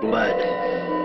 blood